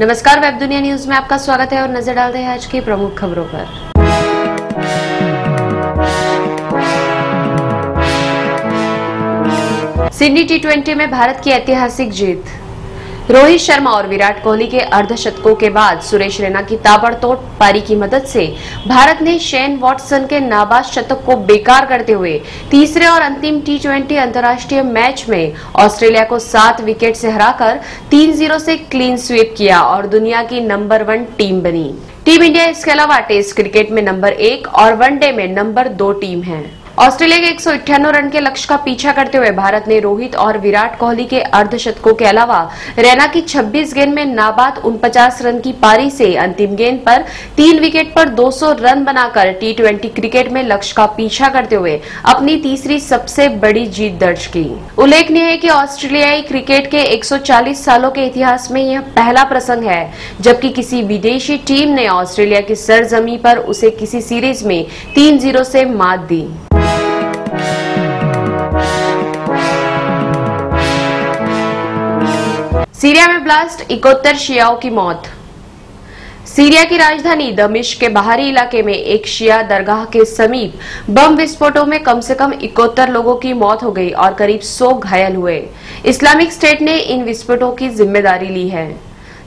नमस्कार, वेब दुनिया न्यूज़ में आपका स्वागत है और नज़र डालते हैं आज की प्रमुख खबरों पर। सिडनी टी ट्वेंटी में भारत की ऐतिहासिक जीत। रोहित शर्मा और विराट कोहली के अर्धशतकों के बाद सुरेश रैना की ताबड़तोड़ पारी की मदद से भारत ने शेन वॉटसन के नाबाद शतक को बेकार करते हुए तीसरे और अंतिम टी ट्वेंटी अंतर्राष्ट्रीय मैच में ऑस्ट्रेलिया को सात विकेट से हराकर 3-0 से क्लीन स्वीप किया और दुनिया की नंबर वन टीम बनी। टीम इंडिया इसके अलावा टेस्ट क्रिकेट में नंबर एक और वनडे में नंबर दो टीम है। ऑस्ट्रेलिया के एक रन के लक्ष्य का पीछा करते हुए भारत ने रोहित और विराट कोहली के अर्धशतकों के अलावा रैना की 26 गेंद में नाबाद उनपचास रन की पारी से अंतिम गेंद पर तीन विकेट पर 200 रन बनाकर टी क्रिकेट में लक्ष्य का पीछा करते हुए अपनी तीसरी सबसे बड़ी जीत दर्ज की। उल्लेखनीय है कि ऑस्ट्रेलियाई क्रिकेट के 140 सालों के इतिहास में यह पहला प्रसंग है, जबकि किसी विदेशी टीम ने ऑस्ट्रेलिया की सरजमी पर उसे किसी सीरीज़ में तीन ज़ीरो से मात दी। सीरिया में ब्लास्ट, इकोत्तर शियाओं की मौत। सीरिया की राजधानी दमिश के बाहरी इलाके में एक शिया दरगाह के समीप बम विस्फोटों में कम से कम इकोत्तर लोगों की मौत हो गई और करीब 100 घायल हुए। इस्लामिक स्टेट ने इन विस्फोटों की ज़िम्मेदारी ली है।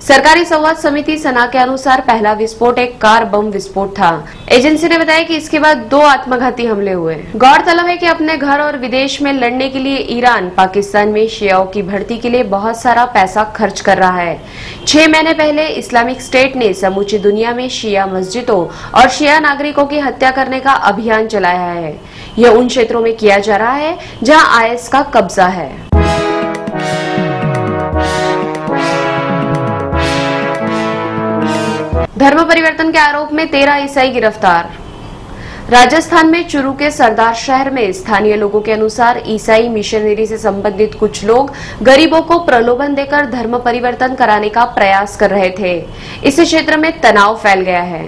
सरकारी संवाद समिति सना के अनुसार पहला विस्फोट एक कार बम विस्फोट था। एजेंसी ने बताया कि इसके बाद दो आत्मघाती हमले हुए। गौरतलब है कि अपने घर और विदेश में लड़ने के लिए ईरान, पाकिस्तान में शियाओं की भर्ती के लिए बहुत सारा पैसा खर्च कर रहा है। छह महीने पहले इस्लामिक स्टेट ने समूची दुनिया में शिया मस्जिदों और शिया नागरिकों की हत्या करने का अभियान चलाया है। यह उन क्षेत्रों में किया जा रहा है जहाँ आईएस का कब्जा है। धर्म परिवर्तन के आरोप में तेरह ईसाई गिरफ़्तार। राजस्थान में चुरू के सरदार शहर में स्थानीय लोगों के अनुसार ईसाई मिशनरी से संबंधित कुछ लोग गरीबों को प्रलोभन देकर धर्म परिवर्तन कराने का प्रयास कर रहे थे। इस क्षेत्र में तनाव फैल गया है।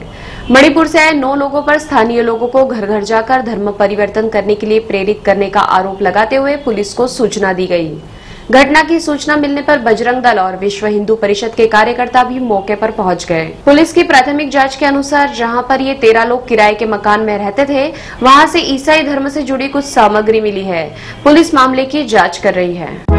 मणिपुर से आए नौ लोगों पर स्थानीय लोगों को घर घर जाकर धर्म परिवर्तन करने के लिए प्रेरित करने का आरोप लगाते हुए पुलिस को सूचना दी गई। घटना की सूचना मिलने पर बजरंग दल और विश्व हिंदू परिषद के कार्यकर्ता भी मौके पर पहुँच गए। पुलिस की प्राथमिक जाँच के अनुसार जहाँ पर ये तेरह लोग किराए के मकान में रहते थे, वहाँ से ईसाई धर्म से जुड़ी कुछ सामग्री मिली है। पुलिस मामले की जाँच कर रही है।